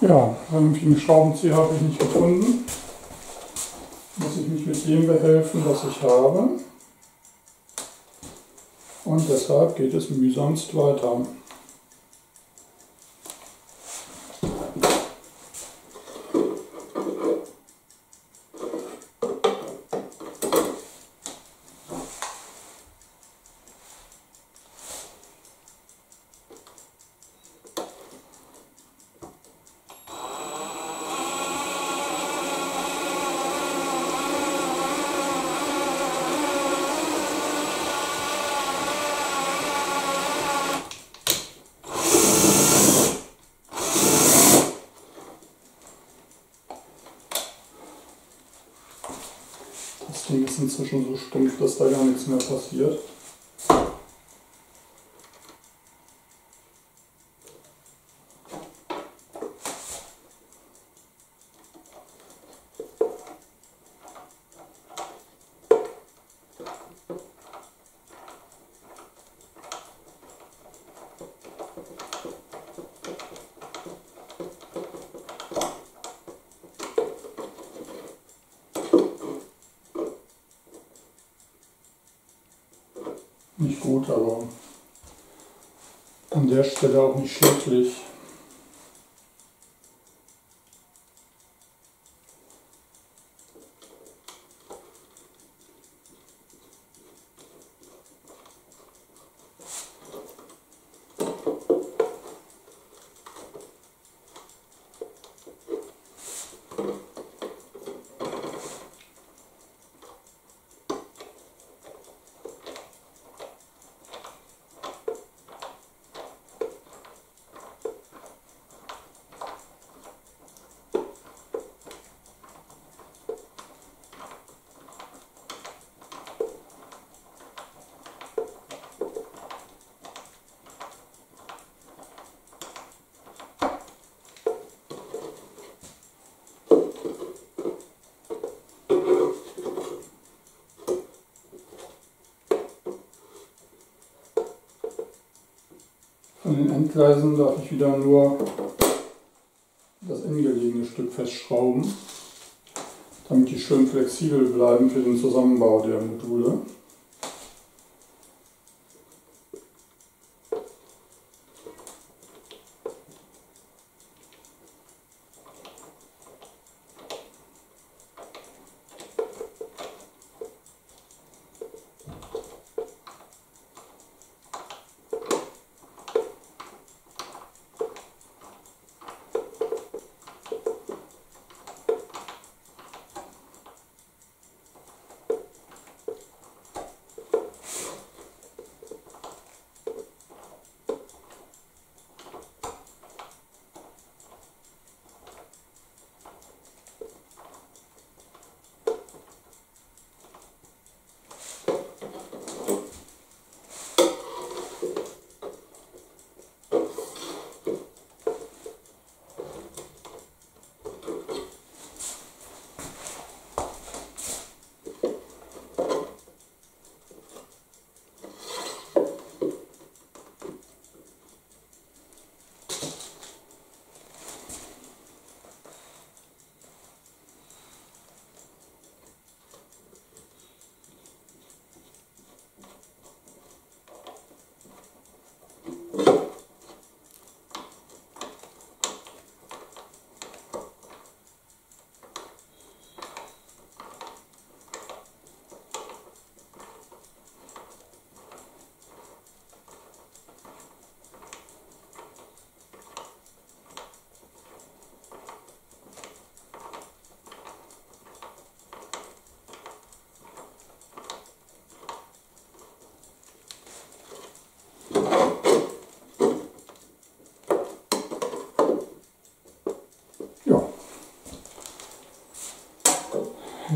Ja, vernünftigen Schraubenzieher habe ich nicht gefunden. Muss ich mich mit dem behelfen, was ich habe. Und deshalb geht es mühsamst weiter. Das Ding ist inzwischen so stumpf, dass da gar nichts mehr passiert. Nicht gut, aber an der Stelle auch nicht schädlich. Von den Endgleisen darf ich wieder nur das innengelegene Stück festschrauben, damit die schön flexibel bleiben für den Zusammenbau der Module.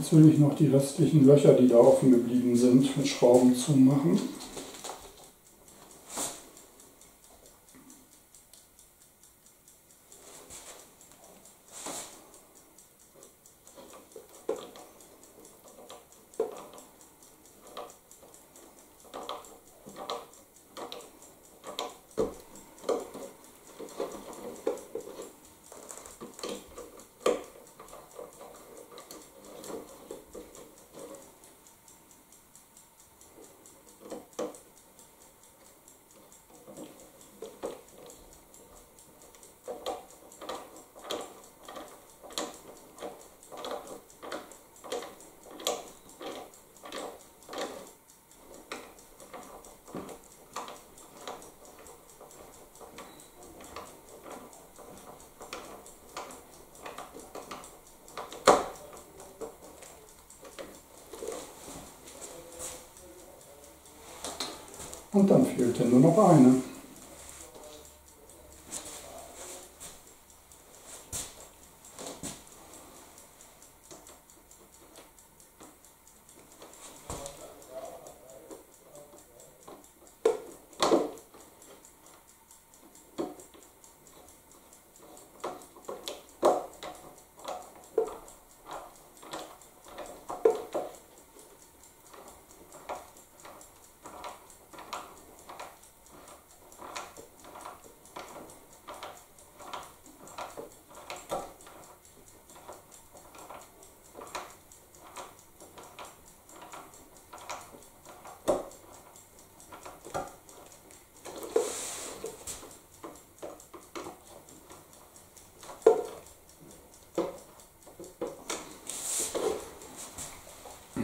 Jetzt will ich noch die restlichen Löcher, die da offen geblieben sind, mit Schrauben zumachen. Und dann fehlt hier nur noch eine.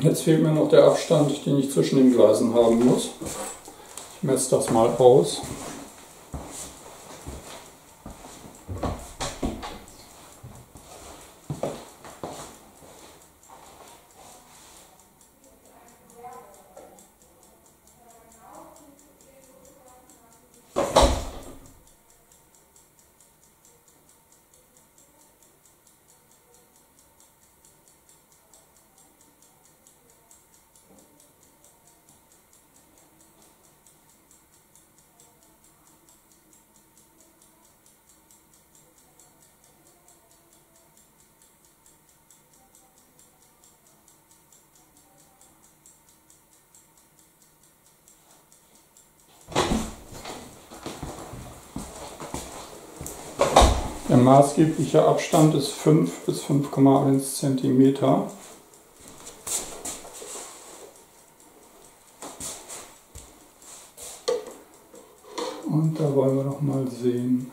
Jetzt fehlt mir noch der Abstand, den ich zwischen den Gleisen haben muss. Ich messe das mal aus. Der maßgebliche Abstand ist 5 bis 5,1 cm. Und da wollen wir noch mal sehen.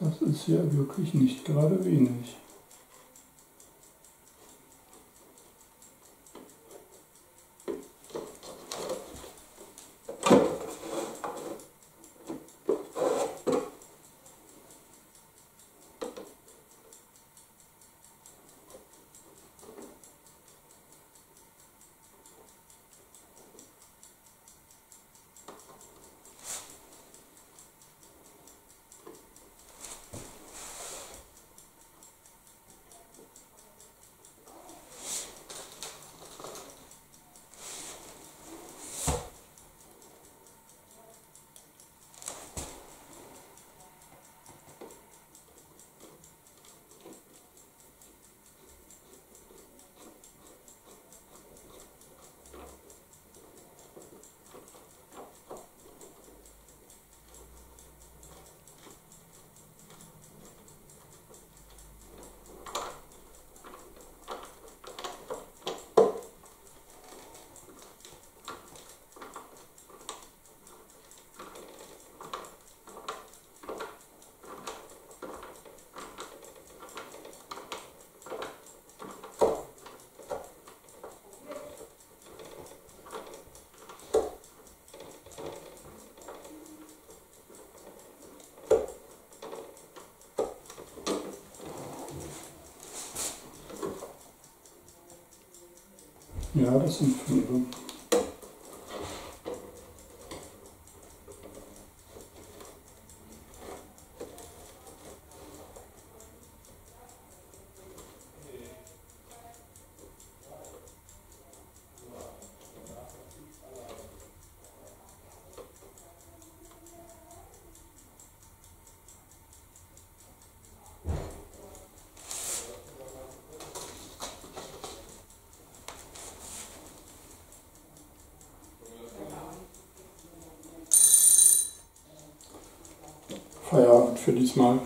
Das ist ja wirklich nicht gerade wenig. Ja, das sind fünf. Für diesmal.